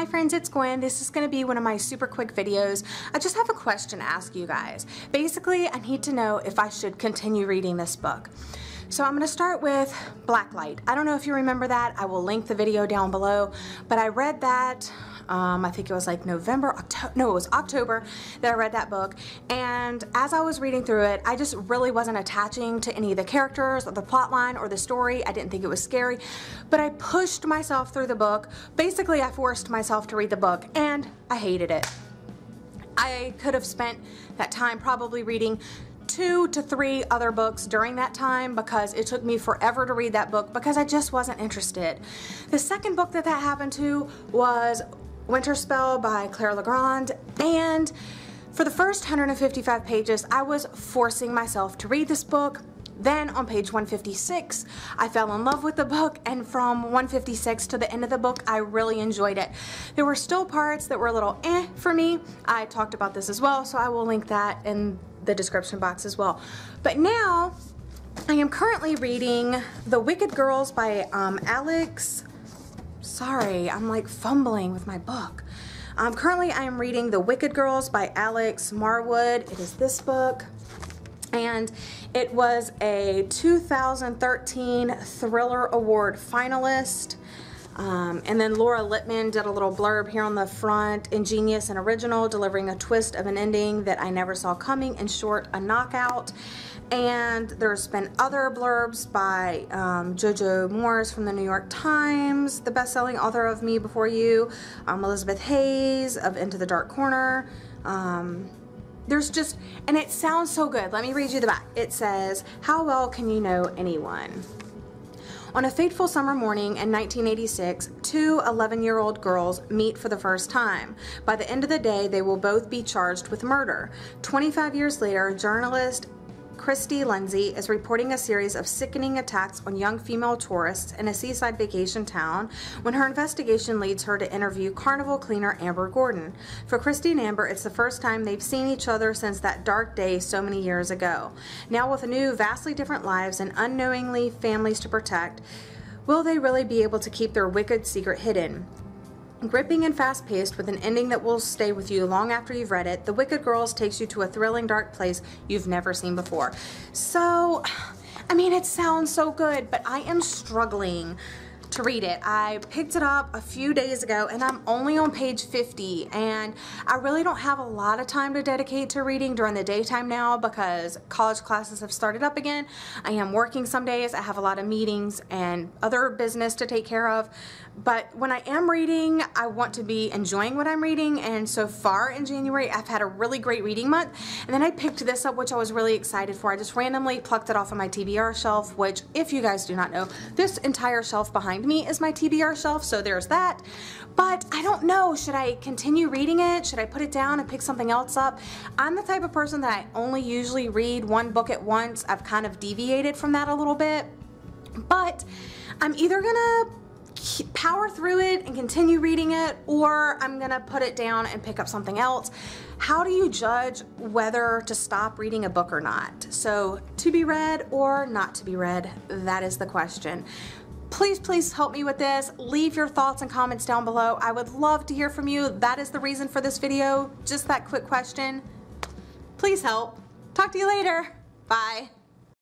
Hi friends, it's Gwen. This is going to be one of my super quick videos. I just have a question to ask you guys. Basically, I need to know if I should continue reading this book. So I'm going to start with Blacklight. I don't know if you remember that. I will link the video down below. But I read that, um, I think it was like November, October, no, it was October that I read that book. And as I was reading through it, I just really wasn't attaching to any of the characters or the plot line or the story. I didn't think it was scary. But I pushed myself through the book. Basically, I forced myself to read the book and I hated it. I could have spent that time probably reading two to three other books during that time because it took me forever to read that book because I just wasn't interested. The second book that that happened to was Winterspell by Claire Legrand and for the first 155 pages I was forcing myself to read this book then on page 156, I fell in love with the book and from 156 to the end of the book, I really enjoyed it. There were still parts that were a little eh for me. I talked about this as well, so I will link that in the description box as well. But now, I am currently reading The Wicked Girls by um, Alex, sorry, I'm like fumbling with my book. Um, currently, I am reading The Wicked Girls by Alex Marwood. It is this book and it was a 2013 Thriller Award finalist. Um, and then Laura Lippman did a little blurb here on the front, ingenious and original, delivering a twist of an ending that I never saw coming, in short, a knockout. And there's been other blurbs by um, Jojo Moyes from the New York Times, the best-selling author of Me Before You, um, Elizabeth Haynes of Into the Dark Corner, um, there's just, and it sounds so good. Let me read you the back. It says, how well can you know anyone? On a fateful summer morning in 1986, two 11-year-old girls meet for the first time. By the end of the day, they will both be charged with murder. 25 years later, journalist Christy Lindsay is reporting a series of sickening attacks on young female tourists in a seaside vacation town when her investigation leads her to interview carnival cleaner Amber Gordon. For Christy and Amber, it's the first time they've seen each other since that dark day so many years ago. Now with new, vastly different lives and unknowingly families to protect, will they really be able to keep their wicked secret hidden? Gripping and fast-paced with an ending that will stay with you long after you've read it, The Wicked Girls takes you to a thrilling dark place you've never seen before. So, I mean, it sounds so good, but I am struggling to read it. I picked it up a few days ago and I'm only on page 50 and I really don't have a lot of time to dedicate to reading during the daytime now because college classes have started up again. I am working some days, I have a lot of meetings and other business to take care of, but when I am reading, I want to be enjoying what I'm reading and so far in January I've had a really great reading month and then I picked this up which I was really excited for. I just randomly plucked it off of my TBR shelf which if you guys do not know, this entire shelf behind behind me is my TBR shelf, so there's that. But I don't know, should I continue reading it? Should I put it down and pick something else up? I'm the type of person that I only usually read one book at once. I've kind of deviated from that a little bit. But I'm either gonna power through it and continue reading it or I'm gonna put it down and pick up something else. How do you judge whether to stop reading a book or not? So to be read or not to be read, that is the question. Please, please help me with this. Leave your thoughts and comments down below. I would love to hear from you. That is the reason for this video. Just that quick question. Please help. Talk to you later. Bye.